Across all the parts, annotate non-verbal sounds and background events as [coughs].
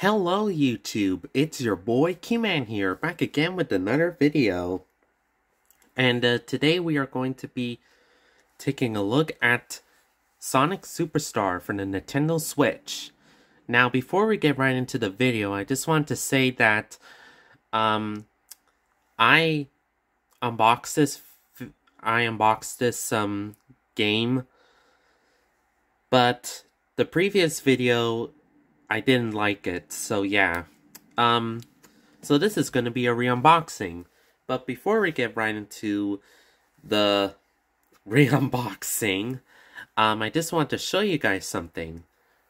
Hello YouTube, it's your boy Q-Man here, back again with another video. And uh, today we are going to be taking a look at Sonic Superstar for the Nintendo Switch. Now before we get right into the video, I just want to say that um, I unboxed this, I unboxed this um, game, but the previous video I didn't like it, so yeah. Um, so this is going to be a re-unboxing. But before we get right into the [laughs] re-unboxing, um, I just want to show you guys something.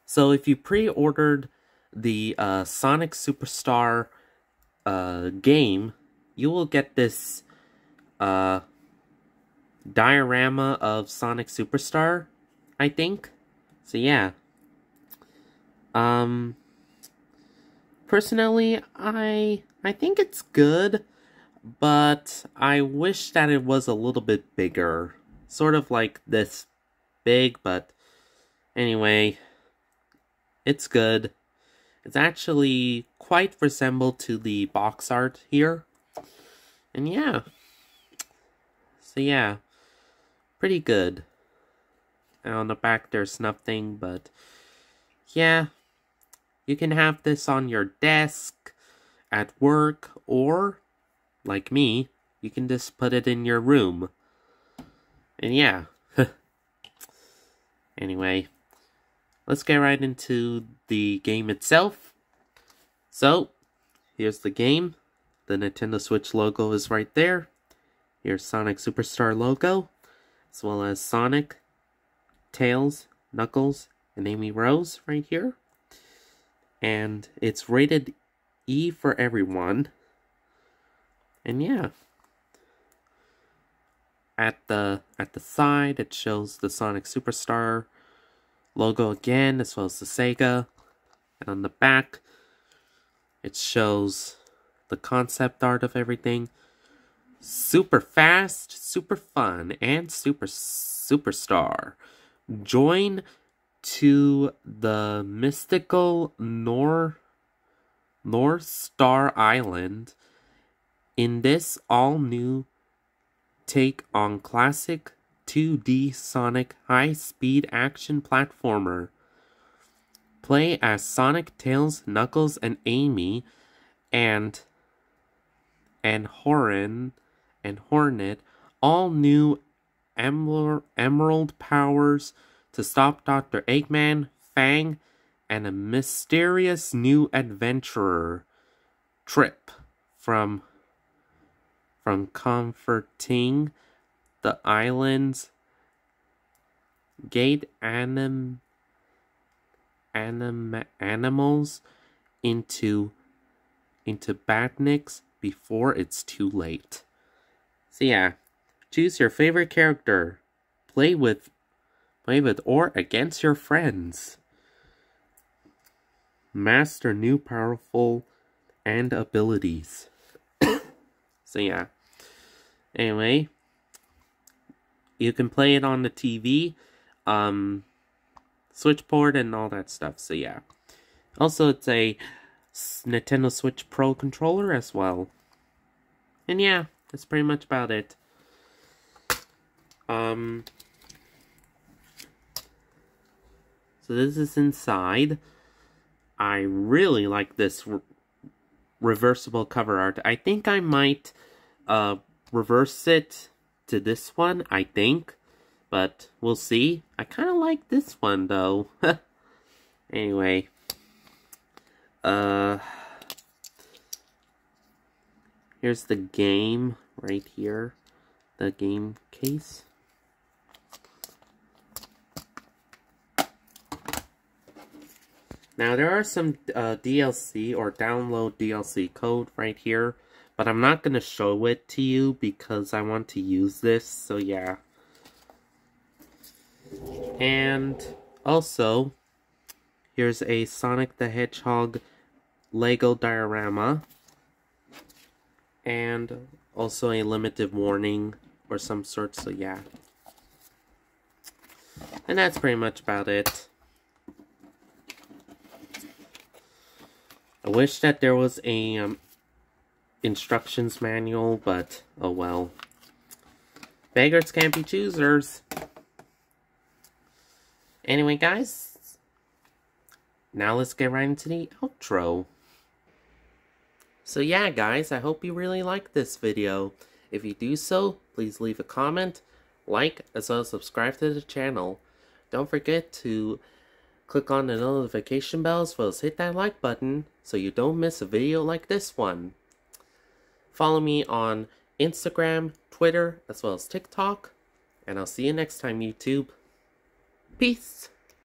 So if you pre-ordered the uh, Sonic Superstar uh, game, you will get this uh, diorama of Sonic Superstar, I think. So yeah. Um, personally, I I think it's good, but I wish that it was a little bit bigger. Sort of like this big, but anyway, it's good. It's actually quite resembled to the box art here. And yeah. So yeah, pretty good. And on the back there's nothing, but yeah, you can have this on your desk, at work, or, like me, you can just put it in your room. And yeah. [laughs] anyway, let's get right into the game itself. So, here's the game. The Nintendo Switch logo is right there. Here's Sonic Superstar logo, as well as Sonic, Tails, Knuckles, and Amy Rose right here and it's rated E for everyone. And yeah. At the at the side it shows the Sonic Superstar logo again as well as the Sega. And on the back it shows the concept art of everything. Super fast, super fun, and super superstar. Join to the mystical Nor North Star Island in this all new take on classic 2D Sonic high speed action platformer. Play as Sonic, Tails, Knuckles, and Amy, and and Horan and Hornet, all new emerald powers to stop Dr. Eggman, Fang, and a mysterious new adventurer, Trip, from from comforting the island's gate anim, anim, animals into into badniks before it's too late. So yeah, choose your favorite character. Play with Play with or against your friends. Master new powerful and abilities. [coughs] so yeah. Anyway, you can play it on the TV, um, Switch port and all that stuff. So yeah. Also, it's a Nintendo Switch Pro controller as well. And yeah, that's pretty much about it. Um, So this is inside. I really like this re reversible cover art. I think I might uh, reverse it to this one, I think. But we'll see. I kind of like this one, though. [laughs] anyway. Uh, here's the game right here. The game case. Now there are some uh, DLC or download DLC code right here, but I'm not going to show it to you because I want to use this, so yeah. And also, here's a Sonic the Hedgehog Lego diorama. And also a limited warning or some sort, so yeah. And that's pretty much about it. I wish that there was a um, instructions manual, but oh well. Beggars can't be choosers. Anyway, guys, now let's get right into the outro. So yeah, guys, I hope you really liked this video. If you do so, please leave a comment, like, as well as subscribe to the channel. Don't forget to click on the notification bell as well as hit that like button so you don't miss a video like this one. Follow me on Instagram, Twitter, as well as TikTok. And I'll see you next time, YouTube. Peace.